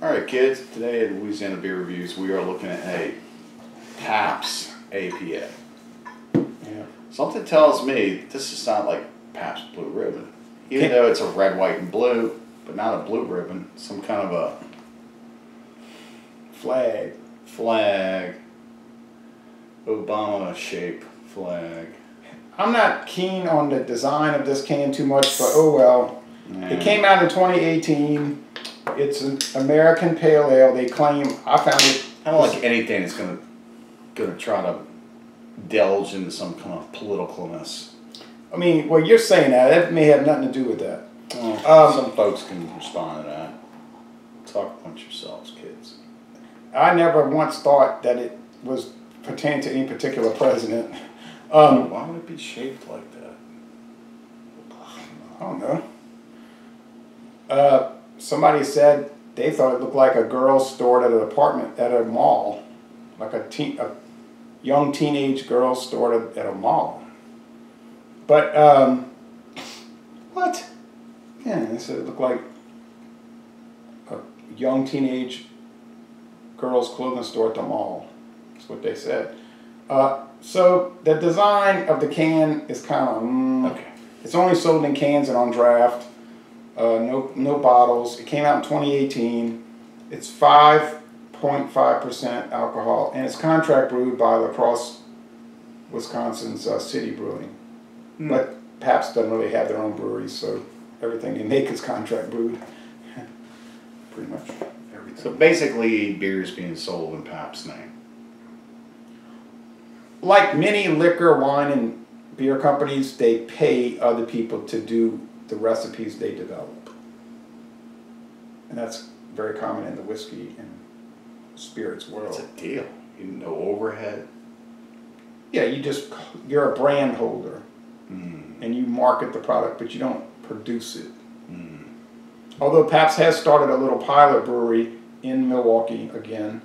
All right, kids. Today at Louisiana Beer Reviews, we are looking at a Pabst APA. Yeah. Something tells me this is not like Pabst Blue Ribbon, even though it's a red, white, and blue, but not a blue ribbon. Some kind of a Flag. flag, Obama shape flag. I'm not keen on the design of this can too much, but oh well. It came out in 2018. It's an American Pale Ale. They claim I found it. I don't like anything that's gonna gonna try to delve into some kind of politicalness. I mean, well, you're saying that it may have nothing to do with that. Well, Um, some folks can respond to that. Talk amongst yourselves, kids. I never once thought that it was pertaining to any particular president. Um, Why would it be shaped like that? I don't know. Uh, somebody said they thought it looked like a girl stored at an apartment at a mall, like a teen, a young teenage girl stored at, at a mall. But um, what? Yeah, they said it looked like a young teenage girl's clothing store at the mall. That's what they said. Uh, so the design of the can is kind of. Mm, Okay. it's only sold in cans and on draft. Uh, no, no bottles. It came out in 2018. It's 5.5% alcohol, and it's contract brewed by La Crosse, Wisconsin's uh, City Brewing. Hmm. But Pabst doesn't really have their own breweries, so everything they make is contract brewed. Pretty much everything. So basically, beer is being sold in Pabst's name. like many liquor, wine, and beer companies, they pay other people to do the recipes they develop. And that's very common in the whiskey and spirits world. It's a deal. You know, overhead. Yeah, you just, you're a brand holder Mm. and you market the product, but you don't produce it. Mm. Although Pabst has started a little pilot brewery in Milwaukee again,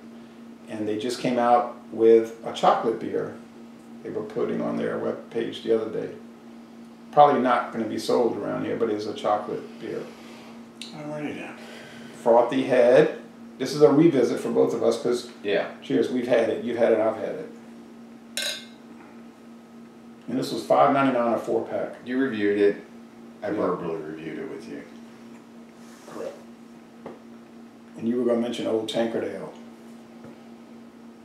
and they just came out with a chocolate beer they were putting on their web page the other day. Probably not going to be sold around here, but it is a chocolate beer. Alrighty then. Frothy head. This is a revisit for both of us because, Yeah. cheers, we've had it. You've had it, I've had it. And this was five ninety nine a four pack. You reviewed it. I Yeah. verbally reviewed it with you. Correct. And you were going to mention Old Tankard Ale.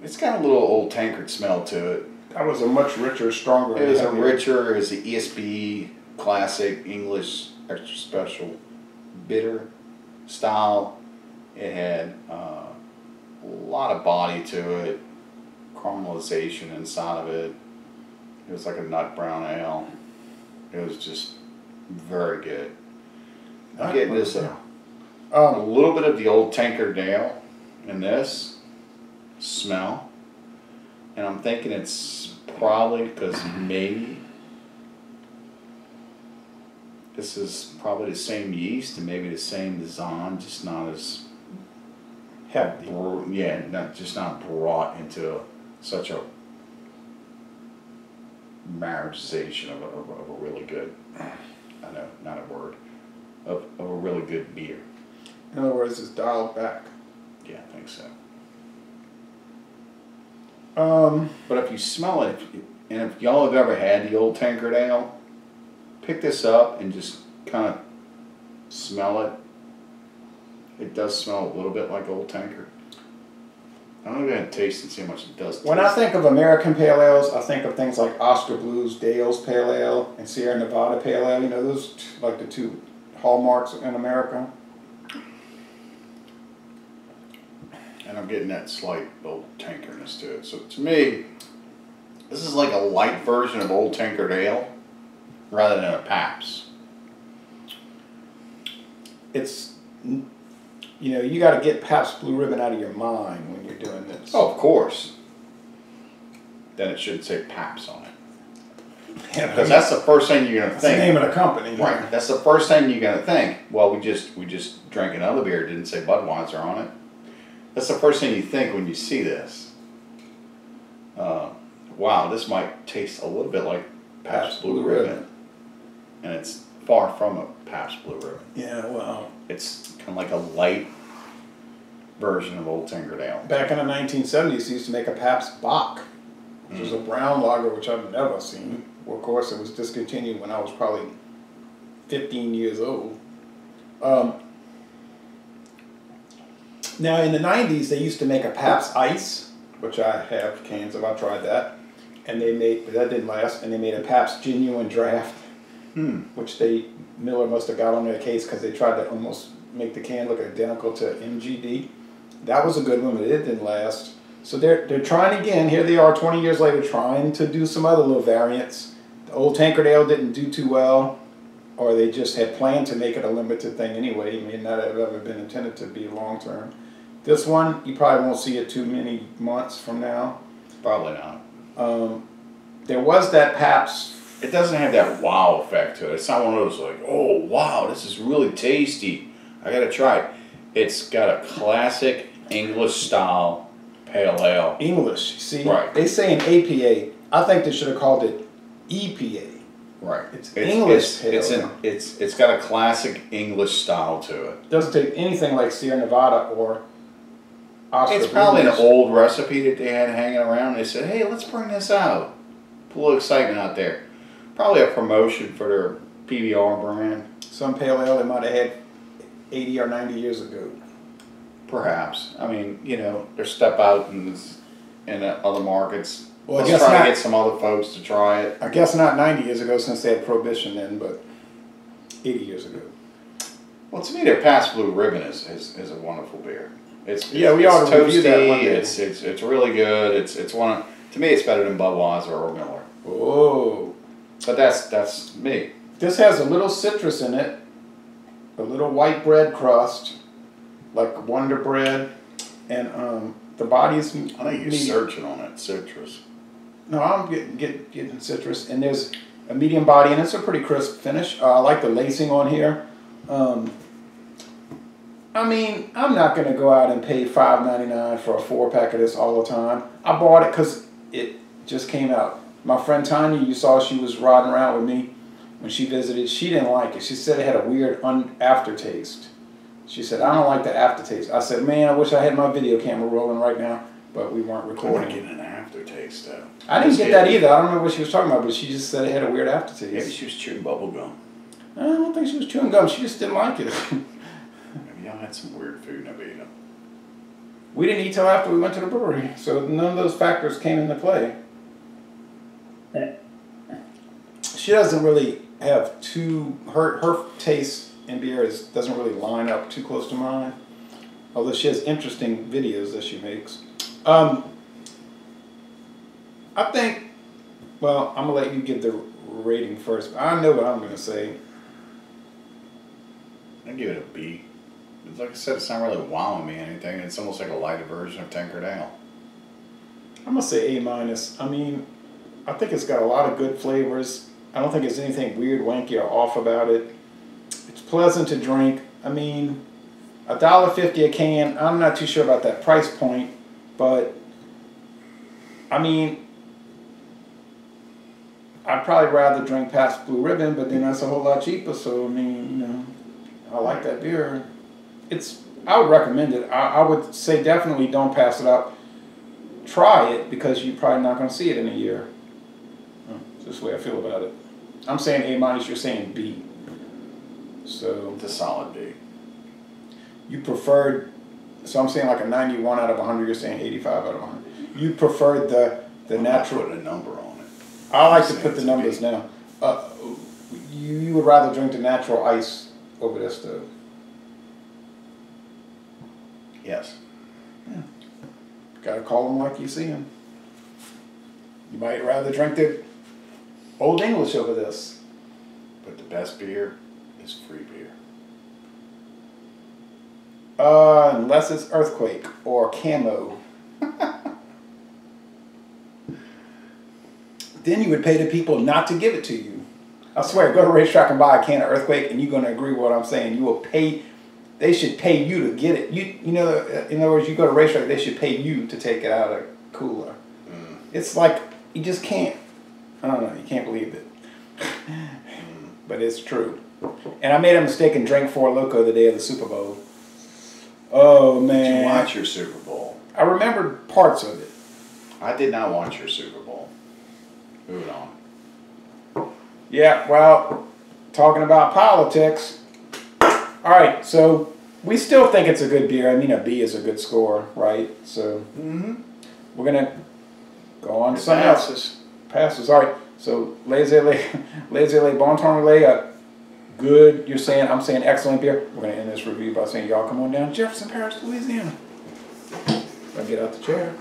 It's got a little old tankard smell to it. That was a much richer, stronger. It was a richer, it was the ESB classic English extra special bitter style. It had uh, a lot of body to it, caramelization inside of it. It was like a nut brown ale. It was just very good. I'm getting this a, a Um, little bit of the old tankard ale in this smell. And I'm thinking it's probably because maybe this is probably the same yeast and maybe the same design, just not as heavy. bro- yeah, not just not brought into such a marriageization of a, of a, of a really good. I know, not a word. Of, of a really good beer. In other words, it's dialed back. Yeah, I think so. Um, But if you smell it, if you, and if y'all have ever had the old tankard ale, pick this up and just kind of smell it. It does smell a little bit like old tankard. I'm not gonna taste and see how much it does. when I think of American pale ales, I think of things like Oskar Blues, Dale's Pale Ale, and Sierra Nevada Pale Ale. You know, those t- like the two hallmarks in America. and I'm getting that slight old tankerness to it. So to me, this is like a light version of old tankard ale, rather than a Pabst. It's, you know, you got to get Pabst Blue Ribbon out of your mind when you're doing this. Oh, of course. Then it should say Pabst on it. yeah, Because that's the first thing you're gonna that's the think. name of the company. Right. That's the first thing you're gonna think. Well, we just we just drank another beer. It didn't say Budweiser on it. That's the first thing you think when you see this. Uh, wow, this might taste a little bit like Pabst Blue, Ribbon. and it's far from a Pabst Blue Ribbon. Yeah, well, It's kind of like a light version of Old Tankard Ale. Back in the 1970s, they used to make a Pabst Bock, which was a brown lager, which I've never seen. Well, of course, it was discontinued when I was probably 15 years old. Um, now, in the 90s, they used to make a Pabst Ice, which I have cans of. I tried that. And they made, but that didn't last. And they made a Pabst Genuine Draft, Hmm. which they, Miller must have got on their case because they tried to almost make the can look identical to MGD. That was a good one, but it didn't last. So they're, they're trying again. Here they are 20 years later trying to do some other little variants. The old Tankard Ale didn't do too well, or they just had planned to make it a limited thing anyway. It may not have ever been intended to be long term. This one, you probably won't see it too many months from now. Probably not. Um, there was that Pabst. It doesn't have that wow effect to it. It's not one of those like, oh wow, this is really tasty. I gotta try it. It's got a classic English style pale ale. English. See, Right. they say an APA. I think they should have called it EPA. Right. It's English It's it's, pale an, ale. it's it's got a classic English style to it. Doesn't take anything like Sierra Nevada or Oskar. It's probably an old recipe that they had hanging around. They said, "Hey, let's bring this out. Put a little excitement out there." Probably a promotion for their PBR brand, some pale ale they might have had eighty or ninety years ago. perhaps. I mean, you know, their step out in in other markets. Well, let's guess try not. to get some other folks to try it. I guess not ninety years ago since they had prohibition then, but eighty years ago. Well, to me, their Pabst blue ribbon is, is, is a wonderful beer. It's Yeah, we it's ought to review that one day. It's it's it's really good. It's it's one of, to me, it's better than Budweiser or Miller. Oh, But that's that's me. this has a little citrus in it, a little white bread crust, like Wonder Bread, and um, the body's. I think you're medium. searching on it, citrus. No, I'm getting get, getting citrus, and there's a medium body, and it's a pretty crisp finish. Uh, I like the lacing on here. Um, I mean, I'm not gonna go out and pay $5.99 for a four pack of this all the time. I bought it because it just came out. My friend Tanya, you saw she was riding around with me when she visited. She didn't like it. She said it had a weird un- aftertaste. She said, "I don't like the aftertaste." I said, "Man, I wish I had my video camera rolling right now, but we weren't I'm not recording." getting an aftertaste though. I didn't get that either. I don't know what she was talking about, but she just said it had a weird aftertaste. Maybe she was chewing bubble gum. I don't think she was chewing gum. She just didn't like it. Maybe I had some weird food in a beta. we didn't eat till after we went to the brewery, so none of those factors came into play. She doesn't really have too her her taste in beer is doesn't really line up too close to mine. Although she has interesting videos that she makes. Um, I think. Well, I'm gonna let you give the rating first. I know what I'm gonna say. I give it a B. Like I said, it's not really wowing me anything. It's almost like a lighter version of Tankard Ale. I'm gonna say A minus. I mean, I think it's got a lot of good flavors. I don't think there's anything weird, wanky, or off about it. It's pleasant to drink. I mean, a dollar fifty a can. I'm not too sure about that price point, but I mean, I'd probably rather drink Pabst Blue Ribbon, but then that's a whole lot cheaper. So I mean, you know, I like that beer. It's I would recommend it. I, I would say definitely don't pass it up try it because you're probably not going to see it in a year. That's just the way I feel about it. I'm saying A minus, you're saying B. So It's a solid B. you preferred, so I'm saying like a 91 out of 100, you're saying 85 out of 100. You preferred the, the I'm natural, putting a number on it. I like to put the numbers B. now. Uh, you, you would rather drink the natural ice over this though. Yes. Gotta call them like you see them. You might rather drink the Old English over this. But the best beer is free beer. Uh, unless it's earthquake or camo. then you would pay the people not to give it to you. I swear, go to a racetrack and buy a can of earthquake, and you're going to agree with what I'm saying. You will pay. They should pay you to get it. You you know, in other words, you go to a racetrack, they should pay you to take it out of a cooler. Mm. It's like you just can't. I don't know. You can't believe it, but it's true. And I made a mistake and drank Four Loco the day of the Super Bowl. Oh man! Why watch your Super Bowl. I remembered parts of it. I did not watch your Super Bowl. Moving on. Yeah, well, talking about politics. All right, so we still think it's a good beer. I mean, a B is a good score, right? So Mm-hmm. we're gonna go on to something else. Passes. Passes. All right. So laissez les laissez les bon temps relais. A good. You're saying I'm saying excellent beer. We're gonna end this review by saying y'all come on down Jefferson Parish, Louisiana. I'll get out the chair.